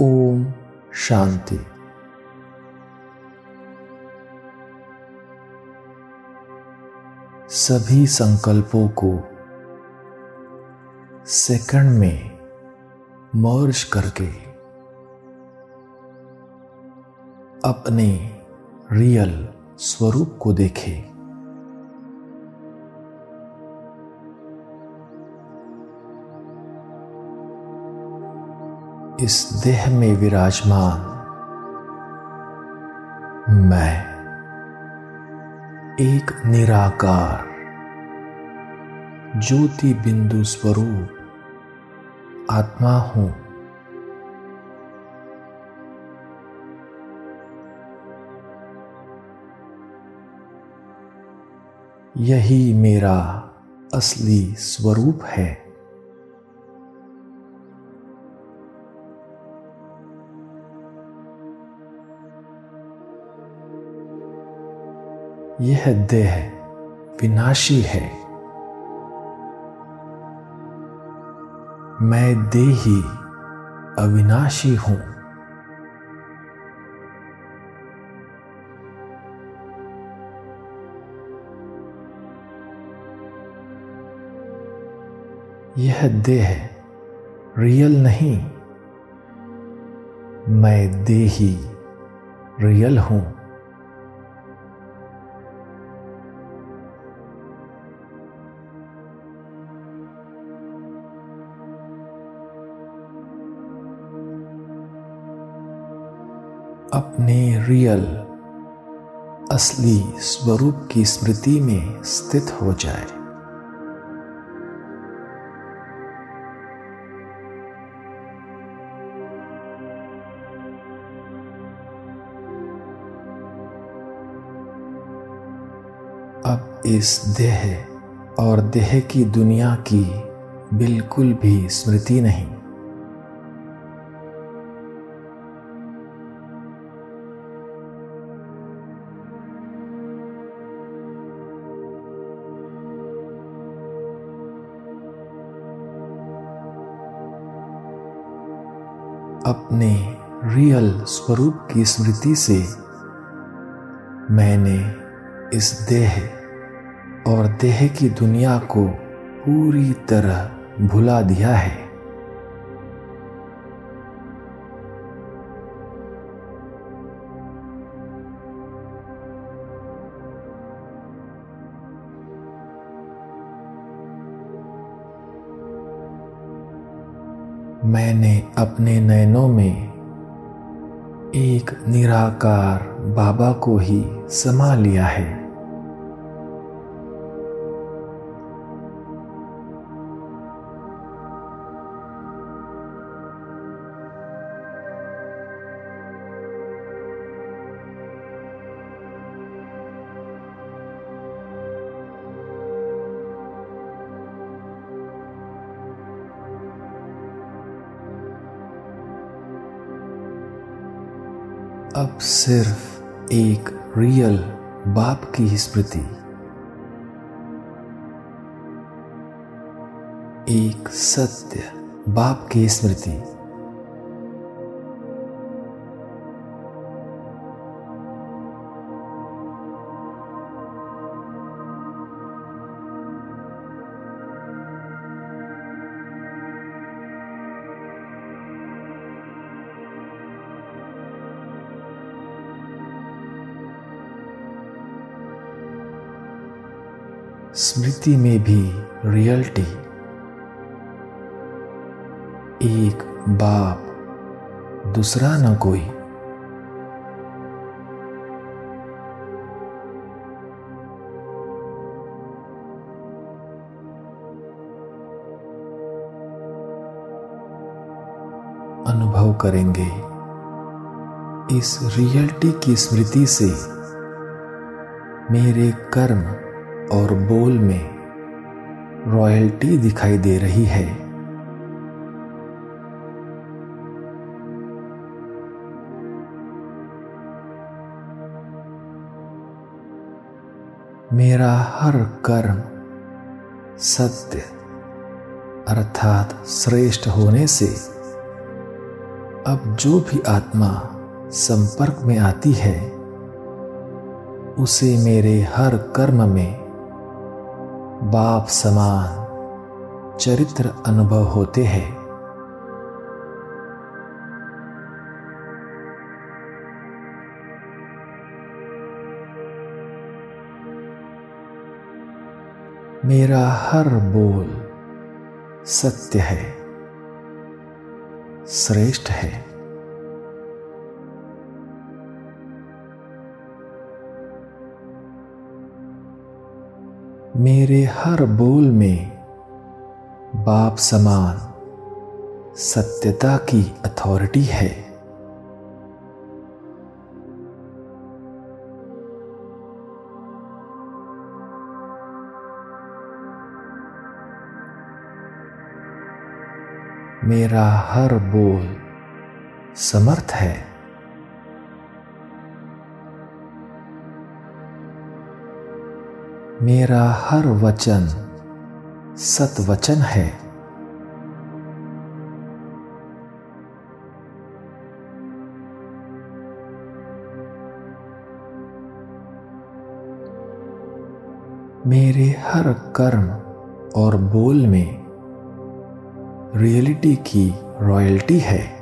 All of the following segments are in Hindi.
ओम शांति। सभी संकल्पों को सेकंड में मर्ज करके अपने रियल स्वरूप को देखें। इस देह में विराजमान मैं एक निराकार ज्योति बिंदु स्वरूप आत्मा हूँ। यही मेरा असली स्वरूप है। यह देह विनाशी है। मैं देही अविनाशी हूँ। यह देह रियल नहीं। मैं देही रियल हूँ। अपने रियल, असली स्वरूप की स्मृति में स्थित हो जाए। अब इस देह और देह की दुनिया की बिल्कुल भी स्मृति नहीं। अपने रियल स्वरूप की स्मृति से मैंने इस देह और देह की दुनिया को पूरी तरह भुला दिया है। मैंने अपने नयनों में एक निराकार बाबा को ही समा लिया है। अब सिर्फ़ एक रियल बाप की स्मृति। एक सत्य बाप की स्मृति। स्मृति में भी रियलिटी। एक बाप, दूसरा न कोई। अनुभव करेंगे इस रियलिटी की स्मृति से। मेरे कर्म और बोल में रॉयल्टी दिखाई दे रही है। मेरा हर कर्म सत्य अर्थात श्रेष्ठ होने से अब जो भी आत्मा संपर्क में आती है, उसे मेरे हर कर्म में बाप समान चरित्र अनुभव होते हैं। मेरा हर बोल सत्य है श्रेष्ठ है। मेरे हर बोल में बाप समान सत्यता की अथॉरिटी है। मेरा हर बोल समर्थ है। मेरा हर वचन सत वचन है। मेरे हर कर्म और बोल में रियलिटी की रॉयल्टी है।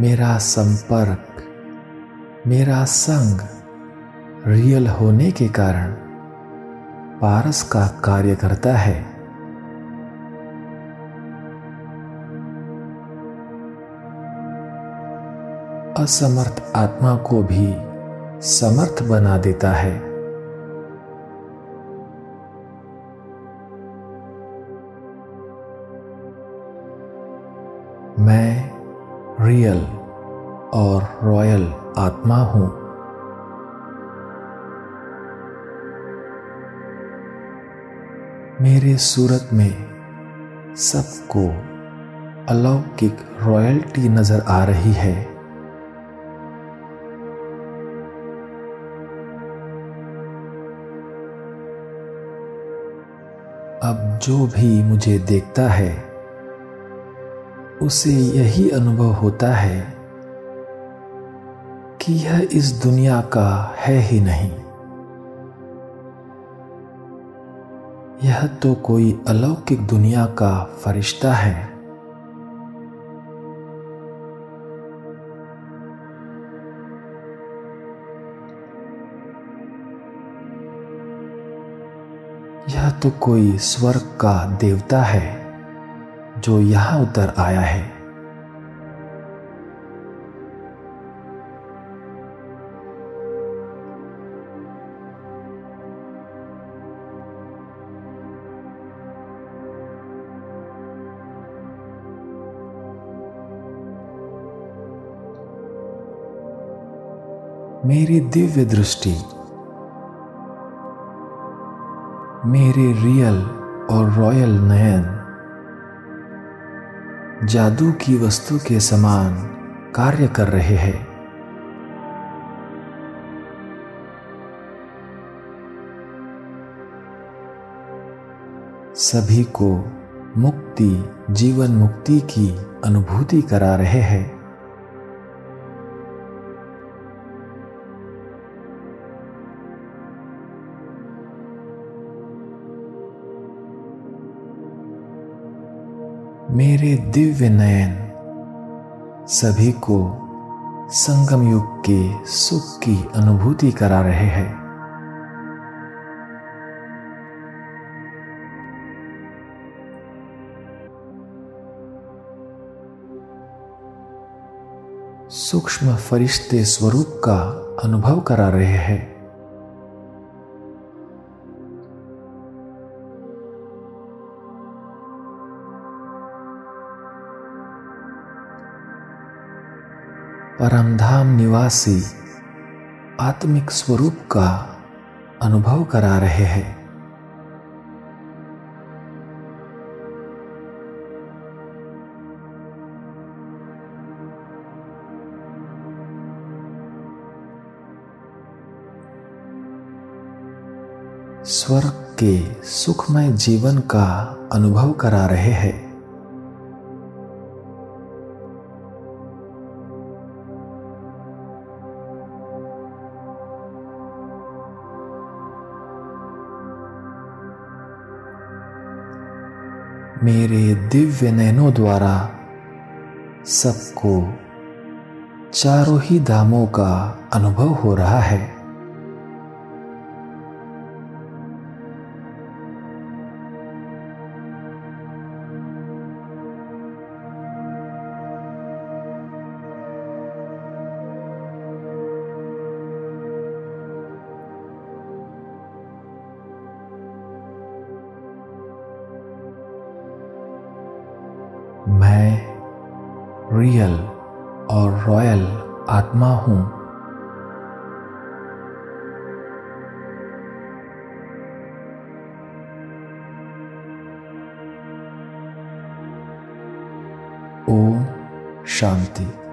मेरा संपर्क, मेरा संग रियल होने के कारण पारस का कार्य करता है। असमर्थ आत्मा को भी समर्थ बना देता है। मैं रियल और रॉयल आत्मा हूँ। मेरे सूरत में सबको अलौकिक रॉयल्टी नज़र आ रही है। अब जो भी मुझे देखता है उसे यही अनुभव होता है कि यह इस दुनिया का है ही नहीं। यह तो कोई अलौकिक दुनिया का फरिश्ता है। यह तो कोई स्वर्ग का देवता है। जो यहाँ उतर आया है। मेरी दिव्य दृष्टि मेरे रियल और रॉयल नयन जादू की वस्तु के समान कार्य कर रहे हैं। सभी को मुक्ति, जीवन मुक्ति की अनुभूति करा रहे हैं। मेरे दिव्य नयन सभी को संगम युग के सुख की अनुभूति करा रहे हैं। सूक्ष्म फरिश्ते स्वरूप का अनुभव करा रहे हैं। परमधाम निवासी आत्मिक स्वरूप का अनुभव करा रहे हैं। स्वर्ग के सुखमय जीवन का अनुभव करा रहे हैं। मेरे दिव्य नैनों द्वारा सबको चारों ही धामों का अनुभव हो रहा है। रियल और रॉयल आत्मा हूँ। ओम शांति।